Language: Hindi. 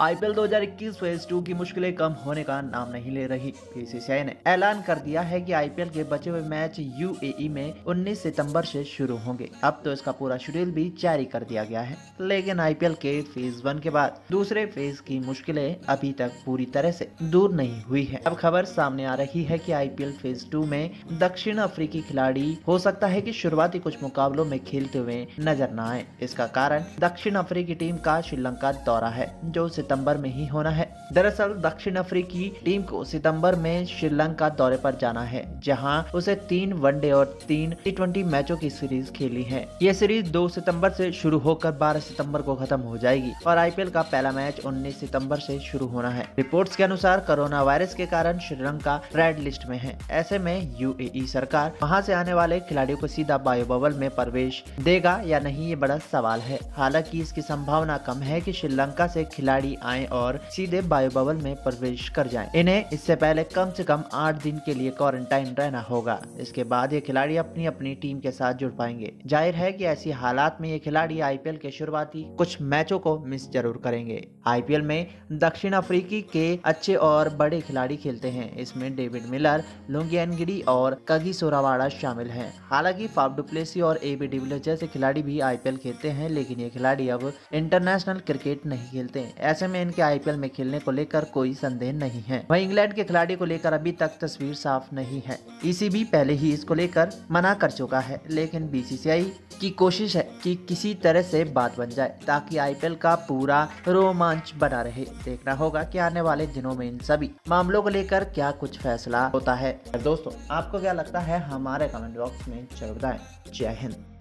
आईपीएल 2021 फ़ेज़ टू की मुश्किलें कम होने का नाम नहीं ले रही बीसीसीआई ने। ऐलान कर दिया है कि आईपीएल के बचे हुए मैच यूएई में 19 सितंबर से शुरू होंगे। अब तो इसका पूरा शेड्यूल भी जारी कर दिया गया है, लेकिन आईपीएल के फ़ेज़ वन के बाद दूसरे फ़ेज़ की मुश्किलें अभी तक पूरी तरह से दूर नहीं हुई है। अब खबर सामने आ रही है की आई फ़ेज़ टू में दक्षिण अफ्रीकी खिलाड़ी हो सकता है की शुरुआती कुछ मुकाबलों में खेलते हुए नज़र न आए। इसका कारण दक्षिण अफ्रीकी टीम का श्रीलंका दौरा है, जो सितंबर में ही होना है। दरअसल, दक्षिण अफ्रीकी टीम को सितंबर में श्रीलंका दौरे पर जाना है, जहाँ उसे तीन वनडे और तीन टी मैचों की सीरीज़ खेली है। ये सीरीज़ 2 सितंबर से शुरू होकर 12 सितंबर को खत्म हो जाएगी और आईपीएल का पहला मैच 19 सितंबर से शुरू होना है। रिपोर्ट्स के अनुसार, कोरोना वायरस के कारण श्रीलंका रेड लिस्ट में है। ऐसे में यूएई सरकार वहाँ से आने वाले खिलाड़ियों को सीधा बायो बबल में प्रवेश देगा या नहीं, ये बड़ा सवाल है। हालाँकि इसकी संभावना कम है कि श्रीलंका से खिलाड़ी आए और सीधे बायो बबल में प्रवेश कर जाए। इन्हें इससे पहले कम से कम आठ दिन के लिए क्वारंटाइन रहना होगा। इसके बाद ये खिलाड़ी अपनी अपनी टीम के साथ जुड़ पाएँगे। ज़ाहिर है की ऐसी हालात में ये खिलाड़ी आईपीएल के शुरुआती कुछ मैचों को मिस ज़रूर करेंगे। आईपीएल में दक्षिण अफ्रीकी के अच्छे और बड़े खिलाड़ी खेलते हैं। इसमें डेविड मिलर लुंगियनगिरी और कगी सोरावाड़ा शामिल हैं। हालाँकि फाफ डुप्लेसी और ए बी डिविलियर्स जैसे खिलाड़ी भी आईपीएल खेलते हैं, लेकिन ये खिलाड़ी अब इंटरनेशनल क्रिकेट नहीं खेलते ऐसे में इनके आईपीएल में खेलने को लेकर कोई संदेह नहीं है। वही इंग्लैंड के खिलाड़ी को लेकर अभी तक तस्वीर साफ़ नहीं है। ईसीबी पहले ही इसको लेकर मना कर चुका है, लेकिन बीसीसीआई की कोशिश है कि किसी तरह से बात बन जाए, ताकि आईपीएल का पूरा रोमांच बना रहे। देखना होगा कि आने वाले दिनों में इन सभी मामलों को लेकर क्या कुछ फैसला होता है। दोस्तों, आपको क्या लगता है? हमारे कमेंट बॉक्स में ज़रूर बताएँ। जय हिंद।